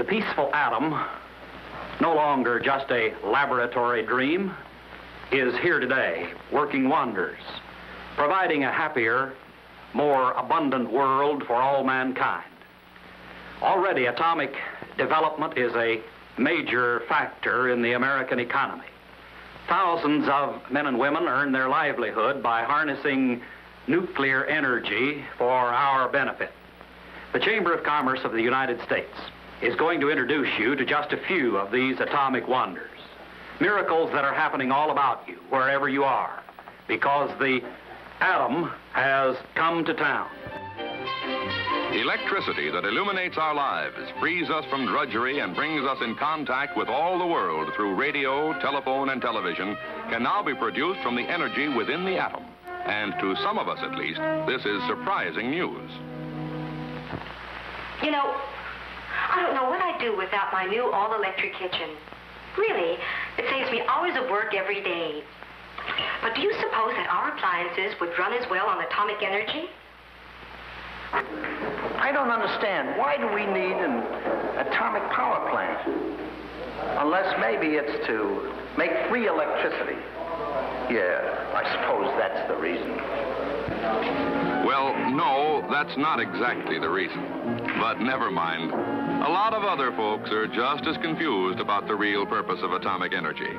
The peaceful atom, no longer just a laboratory dream, is here today, working wonders, providing a happier, more abundant world for all mankind. Already, atomic development is a major factor in the American economy. Thousands of men and women earn their livelihood by harnessing nuclear energy for our benefit. The Chamber of Commerce of the United States is going to introduce you to just a few of these atomic wonders. Miracles that are happening all about you, wherever you are, because the atom has come to town. Electricity that illuminates our lives, frees us from drudgery, and brings us in contact with all the world through radio, telephone, and television can now be produced from the energy within the atom. And to some of us at least, this is surprising news. You know, I don't know what I'd do without my new all-electric kitchen. Really, it saves me hours of work every day. But do you suppose that our appliances would run as well on atomic energy? I don't understand. Why do we need an atomic power plant? Unless maybe it's to make free electricity. Yeah, I suppose that's the reason. Well, no, that's not exactly the reason. But never mind. A lot of other folks are just as confused about the real purpose of atomic energy.